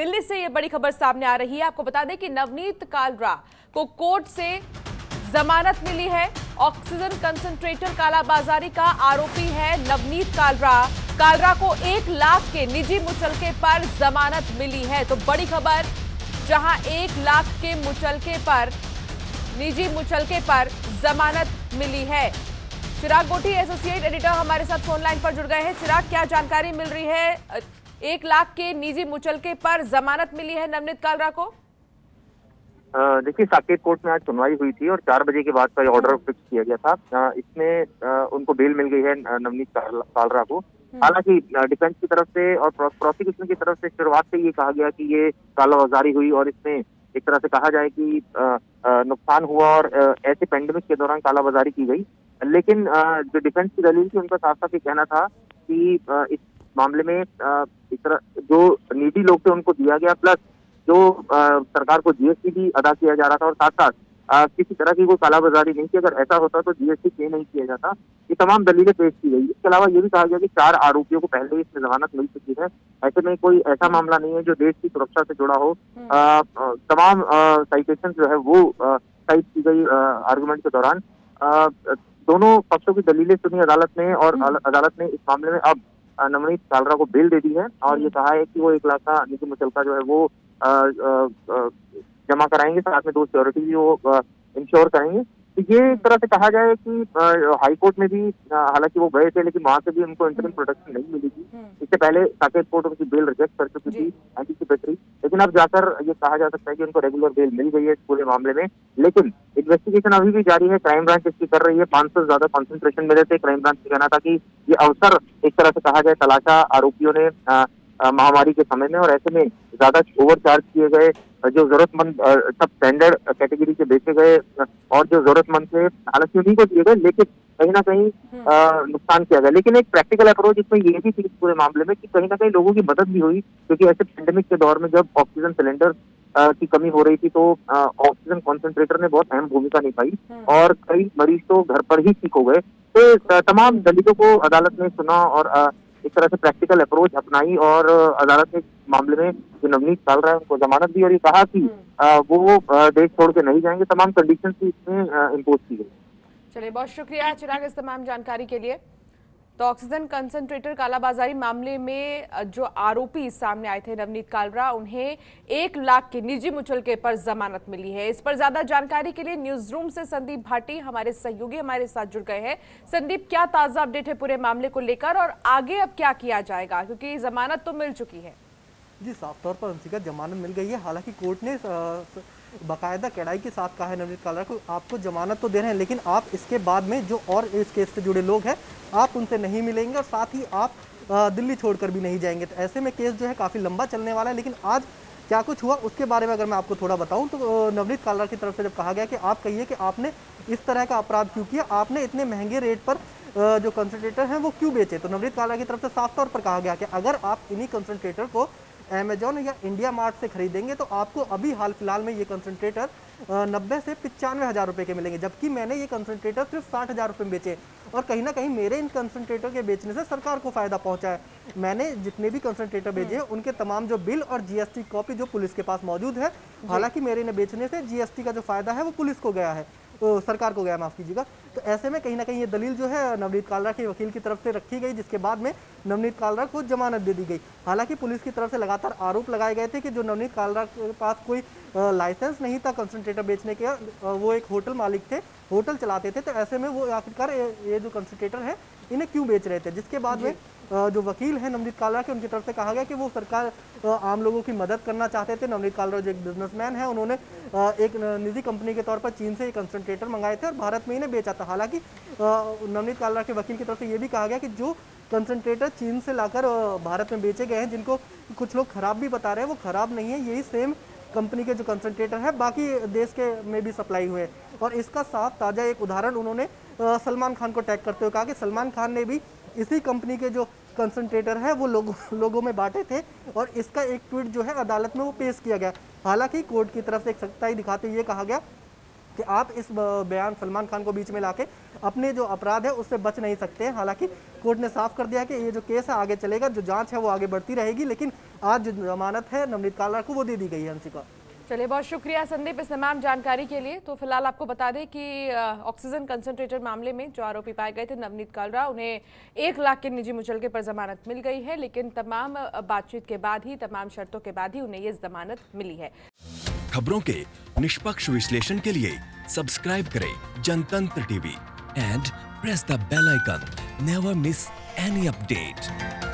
दिल्ली से ये बड़ी खबर सामने आ रही है। आपको बता दें कि नवनीत कालरा को कोर्ट से जमानत मिली है। ऑक्सीजन कंसंट्रेटर कालाबाजारी का आरोपी है नवनीत कालरा। कालरा को एक लाख के निजी मुचलके पर जमानत मिली है। तो बड़ी खबर, जहाँ एक लाख के मुचलके पर, निजी मुचलके पर जमानत मिली है। चिराग गोटी एसोसिएट एडिटर हमारे साथ फ़ोन लाइन पर जुड़ गए हैं। चिराग, क्या जानकारी मिल रही है? एक लाख के निजी मुचलके पर जमानत मिली है नवनीत कालरा को? देखिए साकेत कोर्ट में आज सुनवाई हुई थी और चार बजे के बाद का ऑर्डर फिक्स किया गया था। इसमें उनको बेल मिल गई है नवनीत कालरा को। हम्म। हालाँकि डिफेंस की तरफ़ से और प्रोसिक्यूशन की तरफ़ से शुरुआत से ये कहा गया कि ये कालाबाजारी हुई और इसमें एक तरह से कहा जाए कि नुकसान हुआ और ऐसे पेंडेमिक के दौरान कालाबाजारी की गई। लेकिन जो डिफेंस की दलील थी उनका साफ़ साफ़ ये कहना था कि इस मामले में इस तरह जो निजी लोग थे उनको दिया गया प्लस जो सरकार को जीएसटी भी अदा किया जा रहा था और साथ साथ किसी तरह की कोई कालाबाजारी नहीं थी। अगर ऐसा होता तो जीएसटी पे नहीं किया जाता? ये तमाम दलीलें पेश की गई। इसके अलावा ये भी कहा गया कि चार आरोपियों को पहले ही इसमें जमानत मिल चुकी है। ऐसे में कोई ऐसा मामला नहीं है जो देश की सुरक्षा से जुड़ा हो। हम्म। तमाम साइटेशन जो है वो साइट की गई आर्गूमेंट के दौरान। दोनों पक्षों की दलीलें सुनी अदालत ने और हम्म। अदालत ने इस मामले में अब नवनीत सालरा को बेल दे दी है और ये कहा है कि वो एक लाख का निजी मुचलका जो है वो जमा कराएँगे साथ में दो सिक्योरिटी भी वो इंश्योर करेंगे। ये एक तरह से कहा जाए कि हाईकोर्ट में भी हालाँकि वो गए थे लेकिन वहाँ से भी उनको इंटरनल प्रोटेक्शन नहीं मिली थी हम्म। इससे पहले साकेत कोर्ट उनकी बेल रिजेक्ट कर चुकी थी एंटीसिपेटरी लेकिन अब जाकर ये कहा जा सकता है कि उनको रेगुलर बेल मिल गई है इस पूरे मामले में। लेकिन इन्वेस्टिगेशन अभी भी जारी है क्राइम ब्रांच इसकी कर रही है। पाँच सौ ज़्यादा कॉन्सेंट्रेशन मिले थे क्राइम ब्रांच का कहना था कि ये अवसर एक तरह से कहा जाए तलाशा आरोपियों ने महामारी के समय में और ऐसे में ज़्यादा ओवर चार्ज किए गए जो जरूरतमंद सब स्टैंडर्ड कैटेगरी के बेचे गए और जो जरूरतमंद थे हालाँकि उन्हीं को दिए गए लेकिन कहीं ना कहीं हम्म। नुकसान किया गया लेकिन एक प्रैक्टिकल अप्रोच इसमें ये भी थी इस पूरे मामले में कि कहीं ना कहीं लोगों की मदद भी हुई क्योंकि ऐसे पेंडेमिक के दौर में जब ऑक्सीजन सिलेंडर की कमी हो रही थी तो ऑक्सीजन कॉन्सेंट्रेटर ने बहुत अहम भूमिका निभाई हम्म। और कई मरीज़ तो घर पर ही ठीक हो गए तो तमाम दलितों को अदालत ने सुना और इस तरह से प्रैक्टिकल अप्रोच अपनाई और अदालत ने मामले में जो नवनीत चल रहा है उनको जमानत दी और ये कहा कि हम्म। वो देश छोड़ के नहीं जाएँगे तमाम कंडीशन भी इसमें इम्पोज की गई चलिए बहुत शुक्रिया चिराग इस तमाम जानकारी के लिए तो ऑक्सीजन कंसंट्रेटर कालाबाजारी मामले में जो आरोपी सामने आए थे नवनीत कालरा, उन्हें एक लाख के निजी मुचलके पर जमानत मिली है। इस पर ज़्यादा जानकारी के लिए न्यूज़ रूम से संदीप भाटी हमारे सहयोगी हमारे साथ जुड़ गए हैं। संदीप, क्या ताज़ा अपडेट है पूरे मामले को लेकर और आगे अब क्या किया जाएगा? क्योंकि जमानत तो मिल चुकी है। जी, साफ़ तौर पर अंशिका जमानत मिल गई है? हालाँकि कोर्ट ने बाकायदा कड़ाई के साथ कहा है नवनीत कालरा को, आपको जमानत तो दे रहे हैं, लेकिन आप इसके बाद में जो और इस केस से जुड़े लोग हैं, आप उनसे नहीं मिलेंगे और साथ ही आप दिल्ली छोड़कर भी नहीं जाएँगे। तो ऐसे में केस जो है काफ़ी लंबा चलने वाला है, लेकिन आज क्या कुछ हुआ, उसके बारे में अगर मैं आपको थोड़ा बताऊँ तो नवनीत कालरा की तरफ़ से जब कहा गया कि आप कहिए कि आपने इस तरह का अपराध क्यों किया, आपने इतने महँगे रेट पर जो कंसनट्रेटर हैं, वो क्यों बेचे? तो नवनीत कालरा की तरफ़ से साफ़ तौर पर कहा गया कि अगर आप इन्हीं कंसनट्रेटर को अमेजोन या इंडिया मार्ट से खरीदेंगे तो आपको अभी हाल फ़िलहाल में ये कंसनट्रेटर नब्बे से पचानवे हज़ार रुपये के मिलेंगे जबकि मैंने ये कंसनट्रेटर सिर्फ़ साठ हज़ार रुपये में बेचे। और कहीं ना कहीं मेरे इन कंसनट्रेटर के बेचने से सरकार को फ़ायदा पहुँचा है। मैंने जितने भी कंसनट्रेटर बेचे हैं उनके तमाम जो बिल और जीएसटी कॉपी जो पुलिस के पास मौजूद है हालाँकि मेरे इन्हें बेचने से जीएसटी का जो फ़ायदा है वो पुलिस को गया है। सरकार को गया, माफ़ कीजिएगा। तो ऐसे में कहीं ना कहीं ये दलील जो है, नवनीत कालरा के वकील की तरफ़ से रखी गई, जिसके बाद में नवनीत कालरा को जमानत दे दी गई। हालाँकि पुलिस की तरफ़ से लगातार आरोप लगाए गए थे कि जो नवनीत कालरा के पास कोई लाइसेंस नहीं था कंसनट्रेटर बेचने के वो एक होटल मालिक थे, होटल चलाते थे तो ऐसे में वो आखिरकार ये जो कंसनट्रेटर है, इन्हें क्यों बेच रहे थे? जिसके बाद में जो वकील हैं नवनीत कालरा के, उनकी तरफ़ से कहा गया कि वो सरकार आम लोगों की मदद करना चाहते थे। नवनीत कालरा जो एक बिजनेसमैन है, उन्होंने एक निजी कंपनी के तौर पर चीन से एक कंसनट्रेटर मंगाए थे और भारत में इन्हें बेचा था। हालाँकि नवनीत कालरा के वकील की तरफ़ से ये भी कहा गया कि जो कंसनट्रेटर चीन से लाकर भारत में बेचे गए हैं, जिनको कुछ लोग खराब भी बता रहे हैं, वो खराब नहीं है। यही सेम कंपनी के जो कंसनट्रेटर है, बाकी देश के में भी सप्लाई हुए और इसका साफ़ ताज़ा एक उदाहरण उन्होंने सलमान खान को टैग करते हुए कहा कि सलमान खान ने भी इसी कंपनी के जो कंसनट्रेटर है, वो लोगों लोगों में बांटे थे और इसका एक ट्वीट जो है अदालत में वो पेश किया गया। हालाँकि कोर्ट की तरफ़ से एक सख्ताई दिखाते हुए कहा गया कि आप इस बयान सलमान खान को बीच में लाके अपने जो अपराध है उससे बच नहीं सकते। हैं हालाँकि कोर्ट ने साफ़ कर दिया कि ये जो केस है आगे चलेगा, जो जाँच है वो आगे बढ़ती रहेगी, लेकिन आज जो जमानत है नवनीत कालरा को वो दे दी गई है अंशिका चलिए, बहुत शुक्रिया संदीप इस तमाम जानकारी के लिए। तो फ़िलहाल आपको बता दें कि ऑक्सीजन कंसंट्रेटर मामले में जो आरोपी पाए गए थे, नवनीत कालरा, उन्हें एक लाख के निजी मुचलके पर जमानत मिल गई है, लेकिन तमाम बातचीत के बाद ही, तमाम शर्तों के बाद ही उन्हें ये जमानत मिली है। खबरों के निष्पक्ष विश्लेषण के लिए सब्सक्राइब करें Jantantra TV and press the bell icon. Never miss any update